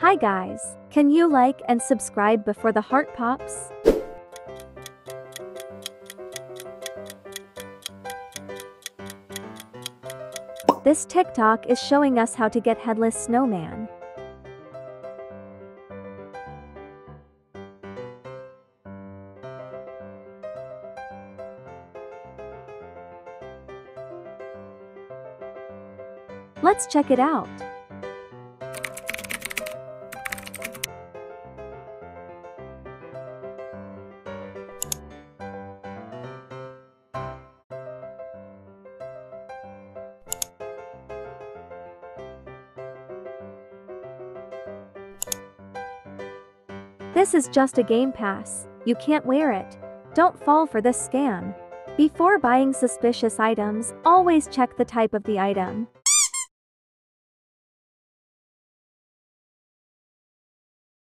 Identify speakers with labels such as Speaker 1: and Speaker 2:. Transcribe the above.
Speaker 1: Hi guys, can you like and subscribe before the heart pops? This TikTok is showing us how to get headless snowman. Let's check it out. This is just a game pass, you can't wear it. Don't fall for this scam. Before buying suspicious items, always check the type of the item.